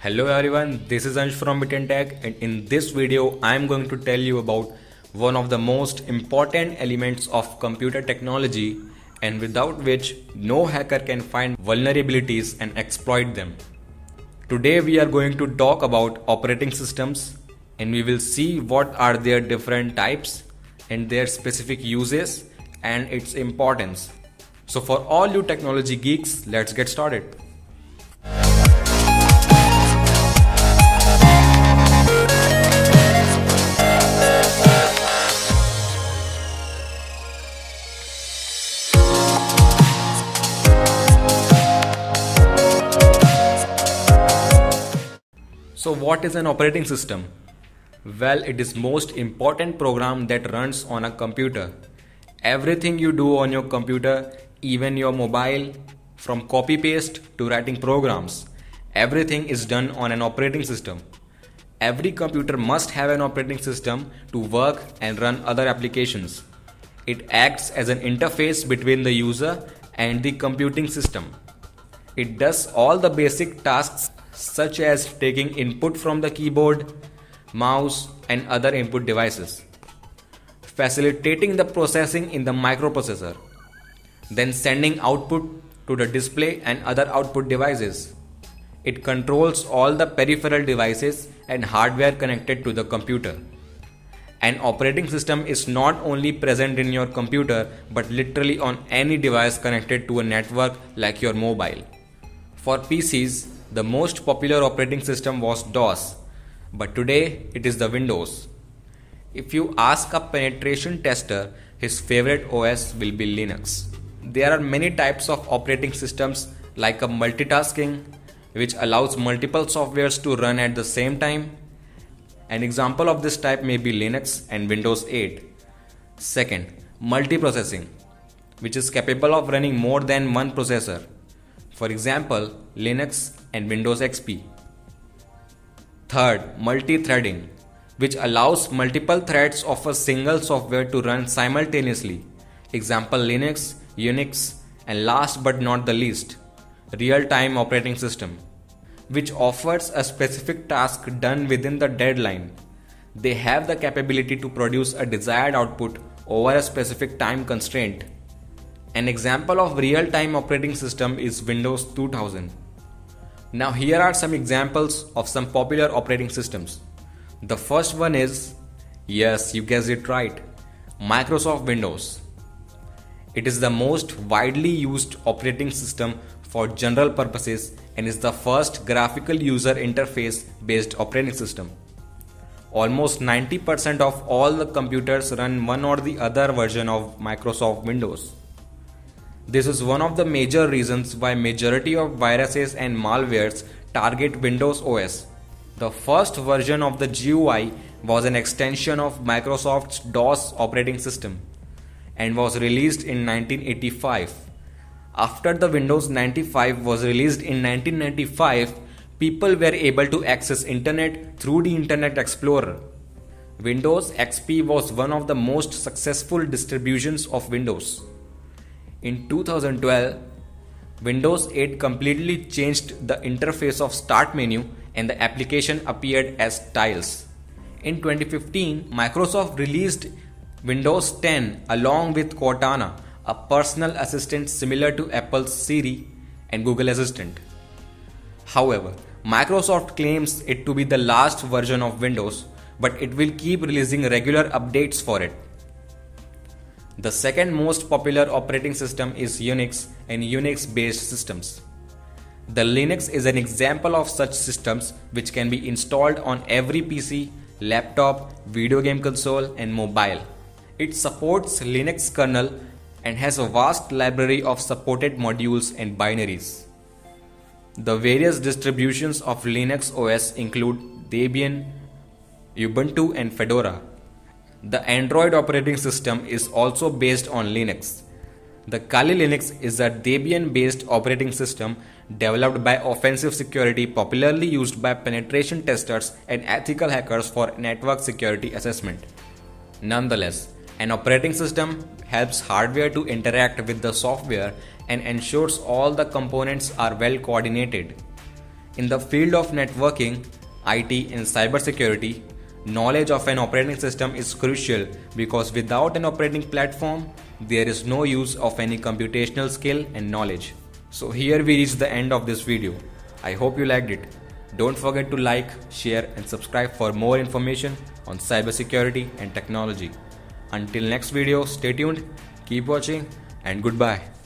Hello everyone, this is Ansh from Bitten Tech and in this video I am going to tell you about one of the most important elements of computer technology and without which no hacker can find vulnerabilities and exploit them. Today we are going to talk about operating systems and we will see what are their different types and their specific uses and its importance. So for all you technology geeks, let's get started. So what is an operating system? Well, it is most important program that runs on a computer. Everything you do on your computer, even your mobile, from copy paste to writing programs, everything is done on an operating system. Every computer must have an operating system to work and run other applications. It acts as an interface between the user and the computing system. It does all the basic tasks such as taking input from the keyboard, mouse, and other input devices, facilitating the processing in the microprocessor, then sending output to the display and other output devices. It controls all the peripheral devices and hardware connected to the computer. An operating system is not only present in your computer but literally on any device connected to a network like your mobile. For PCs, the most popular operating system was DOS, but today it is the Windows. If you ask a penetration tester, his favorite OS will be Linux. There are many types of operating systems like a multitasking, which allows multiple softwares to run at the same time. An example of this type may be Linux and Windows 8. Second, multiprocessing, which is capable of running more than one processor. For example, Linux and Windows XP. Third, multi-threading, which allows multiple threads of a single software to run simultaneously. Example Linux, Unix, and last but not the least, real-time operating system, which offers a specific task done within the deadline. They have the capability to produce a desired output over a specific time constraint. An example of real-time operating system is Windows 2000. Now here are some examples of some popular operating systems. The first one is, yes, you guessed it right, Microsoft Windows. It is the most widely used operating system for general purposes and is the first graphical user interface based operating system. Almost 90% of all the computers run one or the other version of Microsoft Windows. This is one of the major reasons why majority of viruses and malwares target Windows OS. The first version of the GUI was an extension of Microsoft's DOS operating system and was released in 1985. After the Windows 95 was released in 1995, people were able to access internet through the Internet Explorer. Windows XP was one of the most successful distributions of Windows. In 2012, Windows 8 completely changed the interface of start menu and the application appeared as tiles. In 2015, Microsoft released Windows 10 along with Cortana, a personal assistant similar to Apple's Siri and Google Assistant. However, Microsoft claims it to be the last version of Windows, but it will keep releasing regular updates for it. The second most popular operating system is Unix and Unix based systems. The Linux is an example of such systems which can be installed on every PC, laptop, video game console and mobile. It supports Linux kernel and has a vast library of supported modules and binaries. The various distributions of Linux OS include Debian, Ubuntu and Fedora. The Android operating system is also based on Linux. The Kali Linux is a Debian based operating system developed by Offensive Security popularly used by penetration testers and ethical hackers for network security assessment. Nonetheless, an operating system helps hardware to interact with the software and ensures all the components are well coordinated. In the field of networking, IT, and cybersecurity, knowledge of an operating system is crucial because without an operating platform, there is no use of any computational skill and knowledge. So here we reach the end of this video. I hope you liked it. Don't forget to like, share and subscribe for more information on cybersecurity and technology. Until next video, stay tuned, keep watching and goodbye.